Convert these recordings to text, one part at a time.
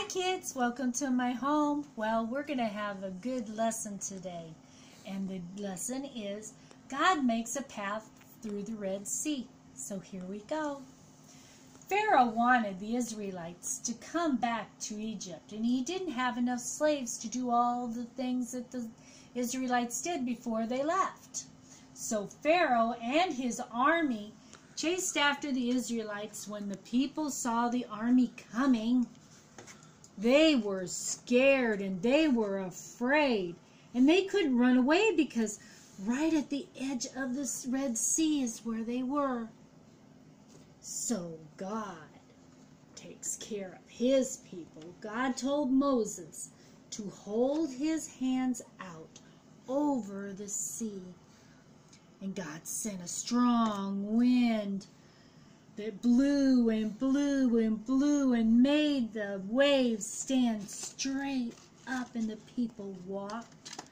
Hi kids, welcome to my home. Well, we're going to have a good lesson today. And the lesson is God makes a path through the Red Sea. So here we go. Pharaoh wanted the Israelites to come back to Egypt, and he didn't have enough slaves to do all the things that the Israelites did before they left. So Pharaoh and his army chased after the Israelites when the people saw the army coming. They were scared and they were afraid. And they couldn't run away because right at the edge of the Red Sea is where they were. So God takes care of his people. God told Moses to hold his hands out over the sea. And God sent a strong wind that blew and blew and blew and made the waves stand straight up and the people walked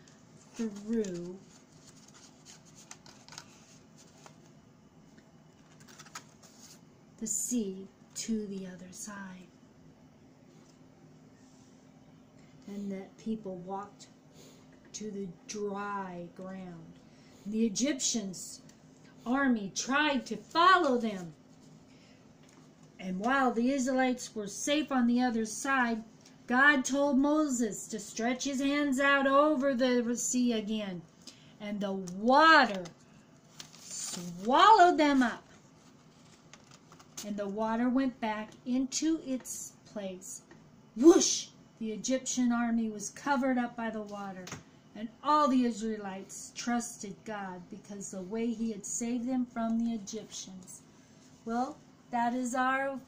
through the sea to the other side. And that people walked to the dry ground. The Egyptians army tried to follow them and while the Israelites were safe on the other side, God told Moses to stretch his hands out over the sea again. And the water swallowed them up. And the water went back into its place. Whoosh! The Egyptian army was covered up by the water. And all the Israelites trusted God because the way he had saved them from the Egyptians. Well, that is our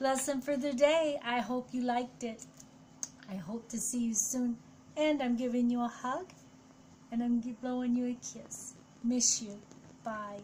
lesson for the day. I hope you liked it. I hope to see you soon. And I'm giving you a hug. And I'm blowing you a kiss. Miss you. Bye.